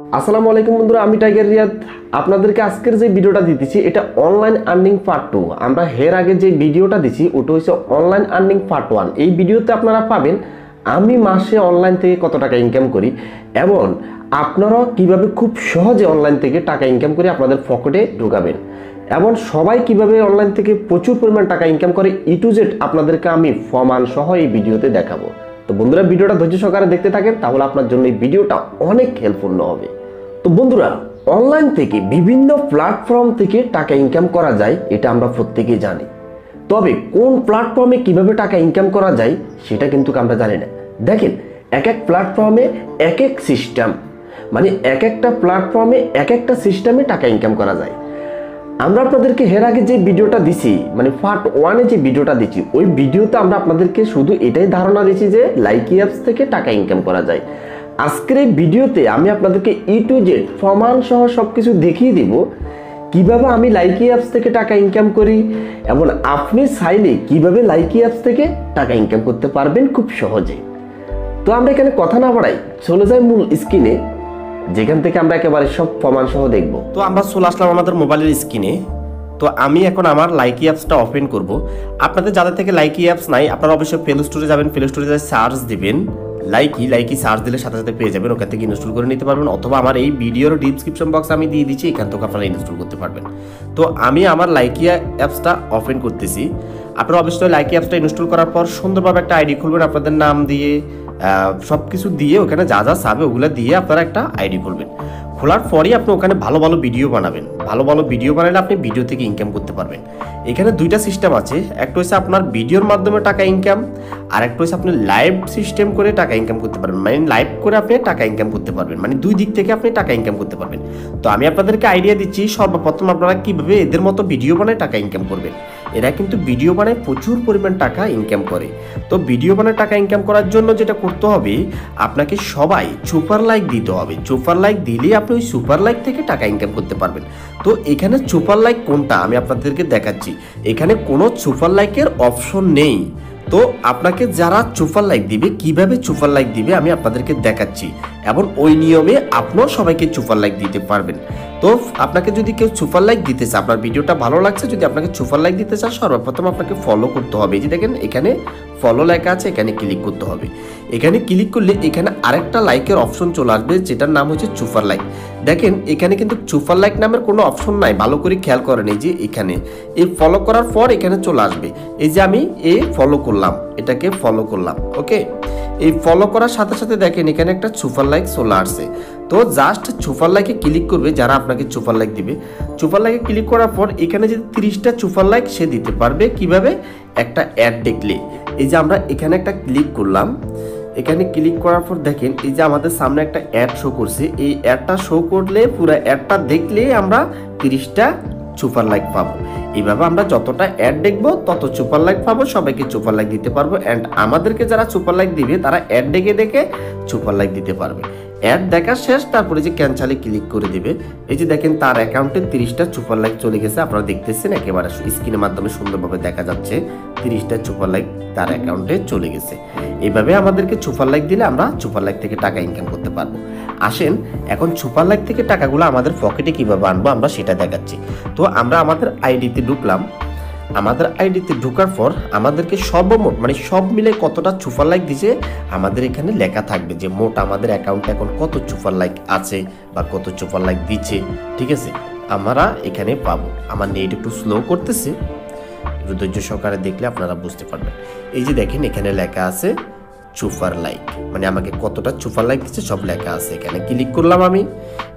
আসসালামু আলাইকুম বন্ধুরা, আমি টাইগার রিয়াদ। আপনাদেরকে আজকের যে ভিডিওটা দিতেছি, এটা অনলাইন আর্নিং পার্ট টু আমরা হের আগে যে ভিডিওটা দিছি, ওটা হচ্ছে অনলাইন আর্নিং পার্ট ওয়ান এই ভিডিওতে আপনারা পাবেন, আমি মাসে অনলাইন থেকে কত টাকা ইনকাম করি, এবং আপনারাও কীভাবে খুব সহজে অনলাইন থেকে টাকা ইনকাম করে আপনাদের পকেটে ঢুকাবেন, এবং সবাই কীভাবে অনলাইন থেকে প্রচুর পরিমাণ টাকা ইনকাম করে ই টু জেড আপনাদেরকে আমি ফমান সহ এই ভিডিওতে দেখাবো। তো বন্ধুরা, ভিডিওটা ধৈর্য সহকারে দেখতে থাকেন, তাহলে আপনার জন্য এই ভিডিওটা অনেক হেল্পফুল হবে। তো বন্ধুরা অনলাইন থেকে বিভিন্ন প্ল্যাটফর্ম থেকে টাকা ইনকাম করা যায়, এটা আমরা প্রত্যেকেই জানি। তবে কোন প্ল্যাটফর্মে কীভাবে টাকা ইনকাম করা যায়, সেটা কিন্তু আমরা জানি না। দেখেন এক এক প্ল্যাটফর্মে এক এক সিস্টেম মানে এক একটা প্ল্যাটফর্মে এক একটা সিস্টেমে টাকা ইনকাম করা যায়। আমরা আপনাদেরকে এর আগে যে ভিডিওটা দিছি মানে পার্ট ওয়ানে যে ভিডিওটা দিচ্ছি ওই ভিডিওতে আমরা আপনাদেরকে শুধু এটাই ধারণা দিচ্ছি যে লাইকি অ্যাপস থেকে টাকা ইনকাম করা যায়। আজকের এই ভিডিওতে আমি আপনাদেরকে ই টু জেড প্রমাণ সহ সব কিছু দেখিয়ে দিব, কীভাবে আমি লাইকি অ্যাপস থেকে টাকা ইনকাম করি এবং আপনি চাইলে কীভাবে লাইকি অ্যাপস থেকে টাকা ইনকাম করতে পারবেন খুব সহজে। তো আমরা এখানে কথা না বাড়াই, চলে যাই মূল স্ক্রিনে যেখান থেকে আমরা একেবারে সব প্রমাণ সহ দেখব। তো আমরা চলে আসলাম আমাদের মোবাইলের স্ক্রিনে তো আমি এখন আমার লাইকি অ্যাপসটা ওপেন করব। আপনাদের যাদের থেকে লাইকি অ্যাপস নাই, আপনারা অবশ্যই প্লে স্টোরে যাবেন প্লে স্টোরে যাই সার্চ দিবেন লাইকি লাইকি সার্চ দিলে সাথে সাথে পেয়ে যাবেন, ওখান থেকে ইনস্টল করে নিতে পারবেন, অথবা আমার এই ভিডিওর ডিসক্রিপশন বক্স আমি দিয়ে দিচ্ছি, এখান থেকে আপনারা ইনস্টল করতে পারবেন। তো আমি আমার লাইকি অ্যাপসটা ওপেন করতেছি। আপনারা অবশ্যই লাইকি অ্যাপসটা ইনস্টল করার পর সুন্দরভাবে একটা আইডি খুলবেন, আপনাদের নাম দিয়ে সব কিছু দিয়ে ওখানে যা যা চাবে ওগুলো দিয়ে আপনারা একটা আইডি খুলবেন। খোলার পরই আপনি ওখানে ভালো ভালো ভিডিও বানাবেন। ভালো ভালো ভিডিও বানালে আপনি ভিডিও থেকে ইনকাম করতে পারবেন। এখানে দুইটা সিস্টেম আছে। একটা হচ্ছে আপনার ভিডিওর মাধ্যমে টাকা ইনকাম আর একটা হচ্ছে আপনি লাইভ সিস্টেম করে টাকা ইনকাম করতে পারবেন। মানে লাইভ করে আপনি টাকা ইনকাম করতে পারবেন। মানে দুই দিক থেকে আপনি টাকা ইনকাম করতে পারবেন। তো আমি আপনাদেরকে আইডিয়া দিচ্ছি, সর্বপ্রথম আপনারা কীভাবে এদের মতো ভিডিও বানায় টাকা ইনকাম করবেন। এরা কিন্তু ভিডিও বানায় প্রচুর পরিমাণ টাকা ইনকাম করে। তো ভিডিও বানায় টাকা ইনকাম করার জন্য যেটা করতে হবে, আপনাকে সবাই সুপার লাইক দিতে হবে। সুপার লাইক দিলেই আপনি ওই সুপার লাইক থেকে টাকা ইনকাম করতে পারবেন। তো এখানে সুপার লাইক কোনটা আমি আপনাদেরকে দেখাচ্ছি। এখানে কোনো সুপার লাইকের অপশন নেই। তো আপনাকে যারা চুপার লাইক দিবে, কীভাবে চুপার লাইক দিবে আমি আপনাদেরকে দেখাচ্ছি। এবং ওই নিয়মে আপনিও সবাইকে সুপার লাইক দিতে পারবেন। তো আপনাকে যদি কেউ সুপার লাইক দিতে চায়, আপনার ভিডিওটা ভালো লাগছে, যদি আপনাকে সুপার লাইক দিতে চায়, সর্বপ্রথম আপনাকে ফলো করতে হবে। এই যে দেখেন, এখানে ফলো লেখা আছে, এখানে ক্লিক করতে হবে। এখানে ক্লিক করলে এখানে আরেকটা লাইকের অপশন চলে আসবে, যেটার নাম হচ্ছে সুপার লাইক। দেখেন, এখানে কিন্তু সুপার লাইক নামের কোনো অপশন নাই, ভালো করে খেয়াল করেন এই যে এখানে। এই ফলো করার পর এখানে চলে আসবে। এই যে আমি এ ফলো করলাম, এটাকে ফলো করলাম ওকে এই ফলো করার সাথে সাথে দেখেন এখানে একটা সুপার লাইক চলে আসছে। তো জাস্ট সুপার লাইকে ক্লিক করবে, যারা আপনাকে সুপার লাইক দিবে। সুপার লাইকে ক্লিক করার পর এখানে যদি তিরিশটা সুপার লাইক সে দিতে পারবে, কীভাবে? একটা অ্যাড দেখলে এই যে আমরা এখানে একটা ক্লিক করলাম। এখানে ক্লিক করার পর দেখেন, এই যে আমাদের সামনে একটা অ্যাড শো করছে। এই অ্যাডটা শো করলে, পুরো অ্যাডটা দেখলে আমরা তিরিশটা সুপার লাইক পাবো। এইভাবে আমরা যতটা অ্যাড দেখব, তত সুপার লাইক পাবো, সবাইকে সুপার লাইক দিতে পারব। অ্যান্ড আমাদেরকে যারা সুপার লাইক দিবে, তারা অ্যাড ডেকে দেখে সুপার লাইক দিতে পারবে। অ্যাড দেখা শেষ, তারপরে যে ক্যান্সালে ক্লিক করে দিবে। এই যে দেখেন, তার অ্যাকাউন্টে তিরিশটা সুপার লাইক চলে গেছে। আপনারা দেখতেছেন, একেবারে স্ক্রিনের মাধ্যমে সুন্দরভাবে দেখা যাচ্ছে, তিরিশটা সুপার লাইক তার অ্যাকাউন্টে চলে গেছে। এইভাবে আমাদেরকে সুপার লাইক দিলে আমরা সুপার লাইক থেকে টাকা ইনকাম করতে পারব। আসেন, এখন সুপার লাইক থেকে টাকাগুলো আমাদের পকেটে কীভাবে আনব আমরা সেটা দেখাচ্ছি। তো আমরা আমাদের আইডিতে ঢুকলাম। আমাদের আইডিতে ঢোকার পর আমাদেরকে সর্বমোট মানে সব মিলে কতটা সুপার লাইক দিছে, আমাদের এখানে লেখা থাকবে যে মোট আমাদের অ্যাকাউন্টে এখন কত সুপার লাইক আছে বা কত সুপার লাইক দিচ্ছে, ঠিক আছে? আমরা এখানে পাবো। আমার নেট একটু স্লো করতেছে। ধৈর্য সহকারে দেখলে আপনারা বুঝতে পারবেন। এই যে দেখেন, এখানে লেখা আছে চুফার লাইক। মানে আমাকে কতটা চুফার লাইক দিচ্ছে সব লেখা আছে। এখানে ক্লিক করলাম আমি।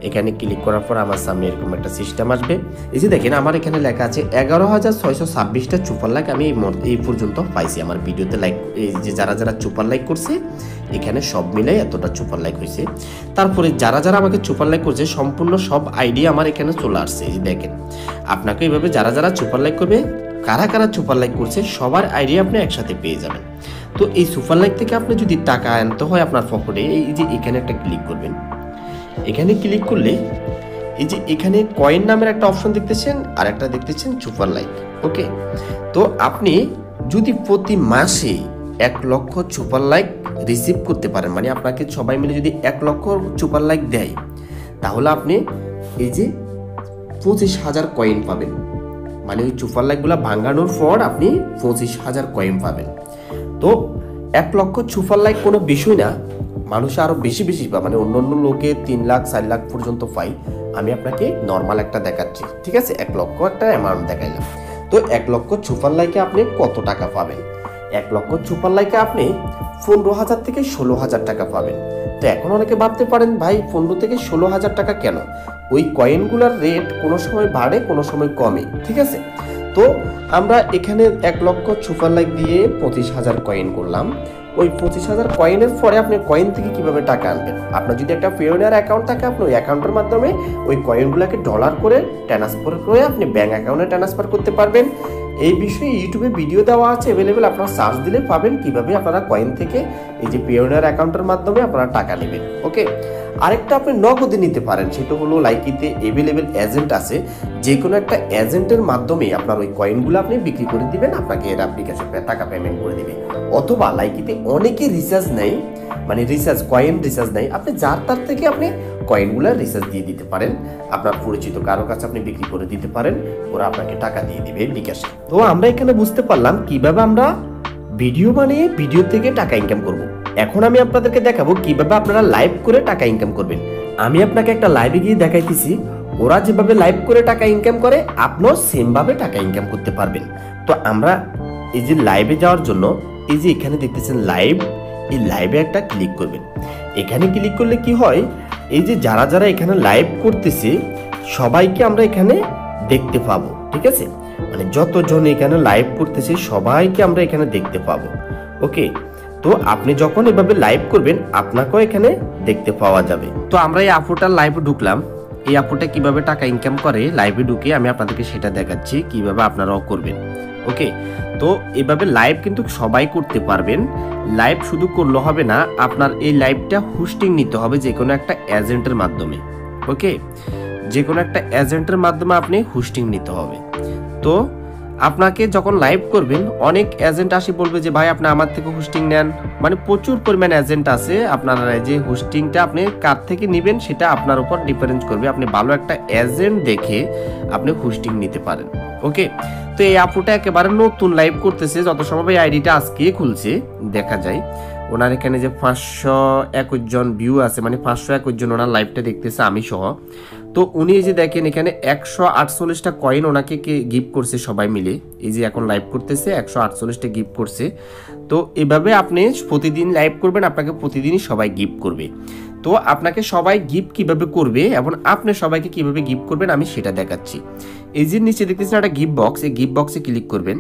এখানে ক্লিক করার পর আমার সামনে এরকম একটা সিস্টেম আসবে। এই যে দেখেন, আমার এখানে লেখা আছে এগারো হাজার ছয়শো ছাব্বিশটা চুপার লাইক আমি এই পর্যন্ত পাইছি আমার ভিডিওতে লাইক এই যে যারা যারা চুপার লাইক করছে, এখানে সব মিলে এতটা চুপার লাইক হয়েছে। তারপরে যারা যারা আমাকে চুপার লাইক করছে, সম্পূর্ণ সব আইডিয়া আমার এখানে চলে আসছে। এই যে দেখেন, আপনাকে এইভাবে যারা যারা চুপার লাইক করবে, কারা কারা সুপার লাইক করছে, সবার আইডিয়া আপনি একসাথে পেয়ে যাবেন। তো এই সুপার লাইক থেকে আপনি যদি টাকা আনতে হয় আপনার পকেটে, এই যে এখানে একটা ক্লিক করবেন। এখানে ক্লিক করলে এই যে এখানে কয়েন নামের একটা অপশন দেখতেছেন, আর একটা দেখতেছেন সুপার লাইক ওকে তো আপনি যদি প্রতি মাসে এক লক্ষ সুপার লাইক রিসিভ করতে পারেন মানে আপনাকে সবাই মিলে যদি এক লক্ষ সুপার লাইক দেয়, তাহলে আপনি এই যে পঁচিশ হাজার কয়েন পাবেন। মানে ওই সুপার লাইকগুলো ভাঙানোর পর আপনি পঁচিশ হাজার কয়েন পাবেন। তো এক লক্ষ চুপার লাইক কোনো বিষয় না। মানুষ আরও বেশি বেশি পায় মানে অন্য অন্য লোকে তিন লাখ, চার লাখ পর্যন্ত পাই। আমি আপনাকে নর্মাল একটা দেখাচ্ছি, ঠিক আছে? এক লক্ষ একটা অ্যামাউন্ট দেখাইলাম। তো এক লক্ষ চুপার লাইকে আপনি কত টাকা পাবেন? এক লক্ষ ছুপার লাইকে আপনি পনেরো হাজার থেকে ষোলো হাজার টাকা পাবেন। তো এখন অনেকে ভাবতে পারেন, ভাই, পনেরো থেকে ষোলো হাজার টাকা কেন? ওই কয়েনগুলোর রেট কোনো সময় বাড়ে, কোনো সময় কমে, ঠিক আছে? তো আমরা এখানে এক লক্ষ সুপার লাইক দিয়ে পঁচিশ হাজার কয়েন করলাম। ওই পঁচিশ হাজার কয়েনের পরে আপনি কয়েন থেকে কীভাবে টাকা আনবেন? আপনার যদি একটা পেওনিয়ার অ্যাকাউন্ট থাকে, আপনি ওই অ্যাকাউন্টের মাধ্যমে ওই কয়েনগুলোকে ডলার করে ট্রান্সফার করে আপনি ব্যাঙ্ক অ্যাকাউন্টে ট্রান্সফার করতে পারবেন। এই বিষয়ে ইউটিউবে ভিডিও দেওয়া আছে অ্যাভেলেবেল আপনারা সার্চ দিলে পাবেন কীভাবে আপনারা কয়েন থেকে এই যে পেওনিয়ার অ্যাকাউন্টের মাধ্যমে আপনারা টাকা নেবেন। ওকে আরেকটা আপনি নগদে নিতে পারেন, সেটা হলো লাইকিতে অ্যাভেলেবেল এজেন্ট আছে যে কোনো একটা এজেন্টের মাধ্যমে আপনার ওই কয়েনগুলো আপনি বিক্রি করে দিবেন, আপনাকে এর আপনি কাছে টাকা পেমেন্ট করে দিবে অথবা লাইকিতে অনেকে রিচার্জ নেই মানে রিচার্জ কয়েন রিচার্জ নেই আপনি যার তার থেকে আপনি কয়েনগুলো রিচার্জ দিয়ে দিতে পারেন, আপনার পরিচিত কারও কাছে আপনি বিক্রি করে দিতে পারেন, ওরা আপনাকে টাকা দিয়ে দিবে বিকাশে তো আমরা এখানে বুঝতে পারলাম কীভাবে আমরা ভিডিও বানিয়ে ভিডিও থেকে টাকা ইনকাম করব। এখন আমি আপনাদেরকে দেখাবো কীভাবে আপনারা লাইভ করে টাকা ইনকাম করবেন। আমি আপনাকে একটা লাইভে গিয়ে দেখাইতেছি, ওরা যেভাবে লাইভ করে টাকা ইনকাম করে, আপনিও সেম ভাবে টাকা ইনকাম করতে পারবেন। তো আমরা এই যে লাইভে যাওয়ার জন্য, এই যে এখানে দেখতেছেন লাইভ এই লাইভে একটা ক্লিক করবেন। এখানে ক্লিক করলে কি হয়, এই যে যারা যারা এখানে লাইভ করতেছে, সবাইকে আমরা এখানে দেখতে পাবো, ঠিক আছে? মানে যতজন এখানে লাইভ করতেছে, সবাইকে আমরা এখানে দেখতে পাবো ওকে তো আপনি যখন এভাবে লাইভ করবেন, আপনাকেও এখানে দেখতে পাওয়া যাবে। তো আমরা এই আপুটার লাইভে ঢুকলাম। এই আপুটা কীভাবে টাকা ইনকাম করে লাইভে ঢুকে আমি আপনাদেরকে সেটা দেখাচ্ছি, কীভাবে আপনারাও করবেন। ওকে তো এভাবে লাইভ কিন্তু সবাই করতে পারবেন। লাইভ শুধু করলে হবে না, আপনার এই লাইভটা হোস্টিং নিতে হবে যে কোনো একটা এজেন্টের মাধ্যমে। ওকে যে কোনো একটা এজেন্টের মাধ্যমে আপনি হোস্টিং নিতে হবে। তো আপনাকে যখন লাইভ করবেন, অনেক এজেন্ট আসি বলবে যে, ভাই, আপনি আমার থেকে হোস্টিং নেন। মানে প্রচুর পরিমাণ এজেন্ট আছে আপনারা যে হোস্টিংটা আপনি কার থেকে নেবেন, সেটা আপনার উপর ডিফারেন্স করবে। আপনি ভালো একটা এজেন্ট দেখে আপনি হোস্টিং নিতে পারেন। ওকে তো এই আপুটা একেবারে নতুন লাইভ করতেছে, যত সম্ভব এই আইডিটা আজকে খুলছে, দেখা যায়। ওনার এখানে যে পাঁচশো একুশ জন ভিউ আছে মানে পাঁচশো একুশ জন ওনার লাইভটা দেখতেছে আমি সহ তো উনি যে দেখেন এখানে একশো আটচল্লিশটা কয়েন ওনাকে কে গিফট করছে সবাই মিলে। এই যে এখন লাইভ করতেছে, একশো আটচল্লিশটা গিফট করছে। তো এভাবে আপনি প্রতিদিন লাইভ করবেন, আপনাকে প্রতিদিনই সবাই গিফট করবে। তো আপনাকে সবাই গিফট কীভাবে করবে এবং আপনি সবাইকে কীভাবে গিফট করবেন আমি সেটা দেখাচ্ছি। এই যে নিচে দেখতেছেন একটা গিফট বক্স এই গিফট বক্সে ক্লিক করবেন।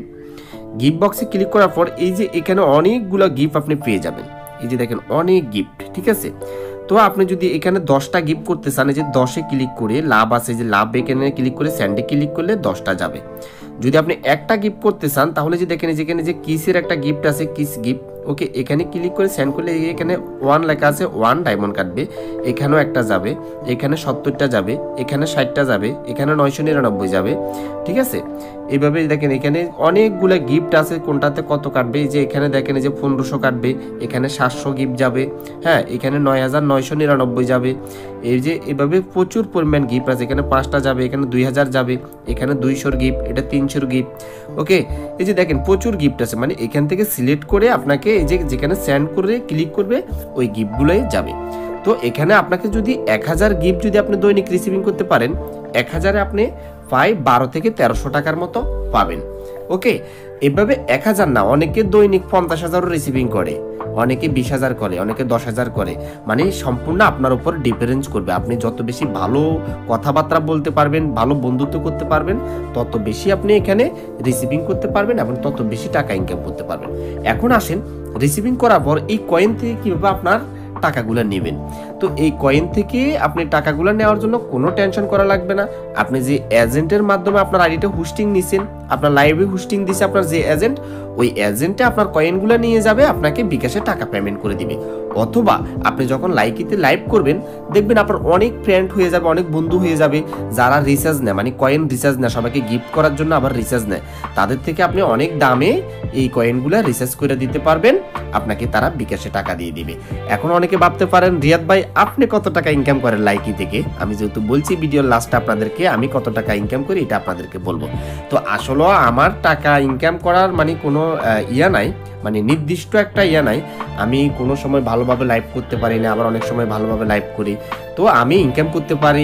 গিফট বক্সে ক্লিক করার পর এই যে এখানে অনেকগুলো গিফট আপনি পেয়ে যাবেন। এই যে দেখেন, অনেক গিফট ঠিক আছে? তো আপনি যদি এখানে দশটা গিফট করতে চান, এই যে দশে ক্লিক করে লাভ আছে যে লাভ এখানে ক্লিক করে স্যান্ডে ক্লিক করলে দশটা যাবে। যদি আপনি একটা গিফট করতে চান, তাহলে যে দেখেন যেখানে যে কিসের একটা গিফট আছে, কিস গিফট ওকে, এখানে ক্লিক করে সেন্ড করলে এখানে ওয়ান লেখা আছে ওয়ান ডায়মন্ড কাটবে। এখানেও একটা যাবে, এখানে সত্তরটা যাবে, এখানে ষাটটা যাবে, এখানে নয়শো নিরানব্বই যাবে, ঠিক আছে? এইভাবে দেখেন এখানে অনেকগুলো গিফট আছে, কোনটাতে কত কাটবে যে এখানে দেখেন এই যে পনেরোশো কাটবে, এখানে সাতশো গিফট যাবে হ্যাঁ এখানে নয় হাজার নয়শো নিরানব্বই যাবে। এই যে এভাবে প্রচুর পরিমাণ গিফট আছে, এখানে পাঁচটা যাবে, এখানে দুই হাজার যাবে, এখানে দুইশোর গিফট এটা তিনশোর গিফট ওকে এই যে দেখেন প্রচুর গিফট আছে মানে এখান থেকে সিলেক্ট করে আপনাকে এই যে, যেখানে সেন্ড করে ক্লিক করবে, ওই গিফটগুলোই যাবে। তো এখানে আপনাকে যদি এক হাজার গিফট যদি আপনি দৈনিক রিসিভিং করতে পারেন, এক হাজারে আপনি প্রায় বারো থেকে তেরোশো টাকার মতো পাবেন। ওকে, এভাবে এক হাজার না, অনেকে দৈনিক পঞ্চাশ হাজারও রিসিভিং করে। অনেকে বিশ হাজার করে, অনেকে দশ হাজার করে। মানে সম্পূর্ণ আপনার উপর ডিফারেন্স করবে। আপনি যত বেশি ভালো কথাবার্তা বলতে পারবেন, ভালো বন্ধুত্ব করতে পারবেন, তত বেশি আপনি এখানে রিসিভিং করতে পারবেন এবং তত বেশি টাকা ইনকাম করতে পারবেন। এখন আসেন রিসিভিং করার পর এই কয়েন থেকে কীভাবে আপনার টাকাগুলো নেবেন। তো এই কয়েন থেকে আপনি টাকাগুলো নেওয়ার জন্য কোনো টেনশন করা লাগবে না। আপনি যে এজেন্টের মাধ্যমে আপনার আইডিটা হোস্টিং নিছেন, আপনার লাইভে হোস্টিং দিছে আপনার যে এজেন্ট ওই এজেন্টে আপনার কয়েনগুলো নিয়ে যাবে, আপনাকে বিকাশে টাকা পেমেন্ট করে দিবে। অথবা আপনি যখন লাইকিতে লাইভ করবেন, দেখবেন আপনার অনেক ফ্রেন্ড হয়ে যাবে, অনেক বন্ধু হয়ে যাবে, যারা রিচার্জ নেয় মানে কয়েন রিচার্জ নেয়, সবাইকে গিফট করার জন্য আবার রিচার্জ নেয়। তাদের থেকে আপনি অনেক দামে এই কয়েনগুলো রিচার্জ করে দিতে পারবেন, আপনাকে তারা বিকাশে টাকা দিয়ে দিবে। এখন অনেকে ভাবতে পারেন, রিয়াদ ভাই, আপনি কত টাকা ইনকাম করেন লাইকি থেকে? আমি যেহেতু বলছি ভিডিওর লাস্টে আপনাদেরকে, আমি কত টাকা ইনকাম করি, এটা আপনাদেরকে বলব। তো আসলে আমার টাকা ইনকাম করার মানে কোনো ইয়া নাই মানে নির্দিষ্ট একটা ইয়া নাই। আমি কোনো সময় ভালোভাবে লাইভ করতে পারি না, আবার অনেক সময় ভালোভাবে লাইভ করি। তো আমি ইনকাম করতে পারি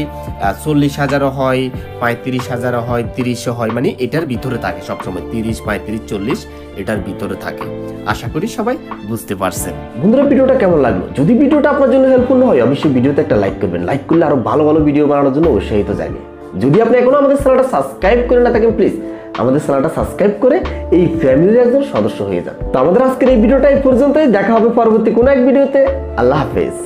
চল্লিশ হাজারও হয়, পঁয়ত্রিশ হাজারও হয়, তিরিশও হয় মানে এটার ভিতরে থাকে সবসময়। তিরিশ, পঁয়ত্রিশ, চল্লিশ, এটার ভিতরে থাকে। আশা করি সবাই বুঝতে পারছেন। বন্ধুরা, ভিডিওটা কেমন লাগল? যদি ভিডিওটা আপনার জন্য হেল্পফুল হয়, অবশ্যই ভিডিওতে একটা লাইক করবেন। লাইক করলে আরও ভালো ভালো ভিডিও বানানোর জন্য উৎসাহিত যাবে যদি আপনি এখনও আমাদের চ্যানেলটা সাবস্ক্রাইব করে না থাকেন প্লিজ আমাদের চ্যানেলটা সাবস্ক্রাইব করে এই ফ্যামিলির একজন সদস্য হয়ে যান। তো আমাদের আজকের এই ভিডিওটা এই পর্যন্তই। দেখা হবে পরবর্তী কোনো এক ভিডিওতে। আল্লাহ হাফেজ।